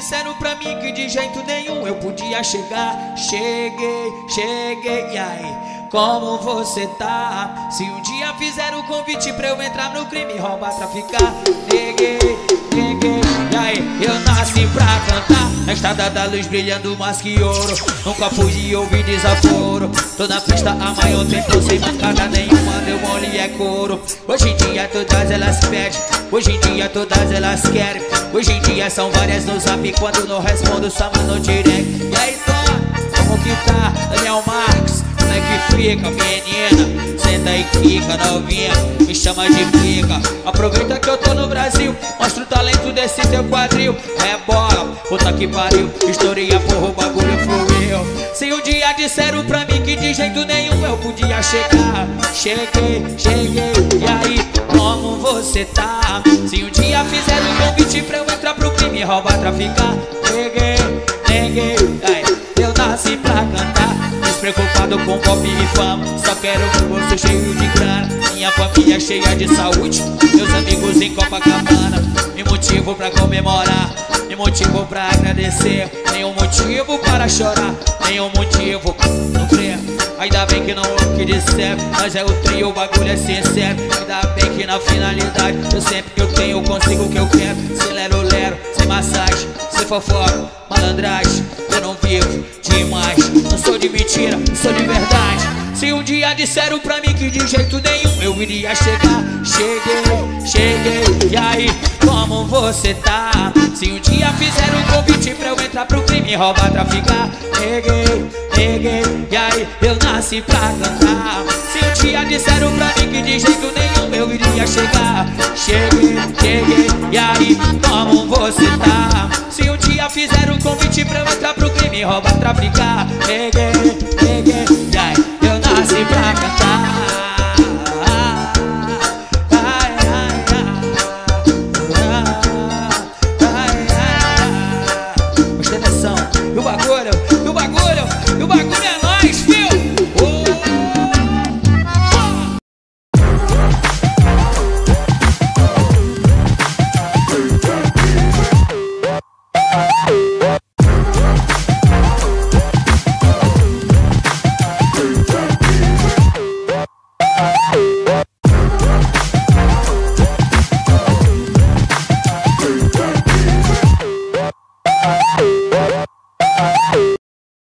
disseram pra mim que de jeito nenhum eu podia chegar. Cheguei, cheguei, e aí? Como você tá? Se um dia fizer o convite pra eu entrar no crime, roubar, traficar, neguei, neguei, e aí? Eu nasci pra cantar. Na estrada da luz brilhando mais que ouro. Nunca fui de ouvir desaforo. Tô na pista há maior tempo sem mancada nenhuma. Deu mole é couro. Hoje em dia todas elas pedem. Hoje em dia todas elas querem. Hoje em dia são várias no zap. Quando não respondo, só mando direct. E aí, Tom, como que tá? Daniel Marques, como é que fica, menina? Senta e quica, novinha, me chama de pica. Aproveita que eu tô no Brasil, mostra o talento desse teu quadril. É bola, puta que pariu, história porra, o bagulho fluiu. Se um dia disseram pra mim que de jeito nenhum eu podia chegar, cheguei, cheguei, e aí, você tá? Se um dia fizeram um convite pra eu entrar pro crime, roubar, traficar, neguei, aí, eu nasci pra cantar. Despreocupado com pop e fama Só quero um bolso cheio de grana. Minha família cheia de saúde Meus amigos em Copacabana. Me motivo pra comemorar Me motivo pra agradecer. Nenhum motivo para chorar Nenhum motivo não crer Ainda bem que não é o que disser Mas é o trio, o bagulho é sincero. Ainda bem que na finalidade Eu sempre que eu tenho consigo o que eu quero. Sem lero lero, sem massagem Sem fofoca, malandragem. Eu não vivo demais Não sou de mentira, sou de verdade. Se um dia disseram pra mim que de jeito nenhum Eu iria chegar Cheguei, cheguei. E aí, como você tá? Se um dia fizeram um convite pra eu entrar pro crime Roubar, traficar Neguei, neguei E aí, nasci pra cantar Se um dia disseram pra mim que de jeito nenhum eu iria chegar. Cheguei, cheguei, e aí, como você tá? Se um dia fizeram um convite pra eu entrar pro crime, roubar, traficar Cheguei, cheguei, e aí, eu nasci pra cantar. O bagulho